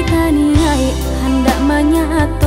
kita niai handaknya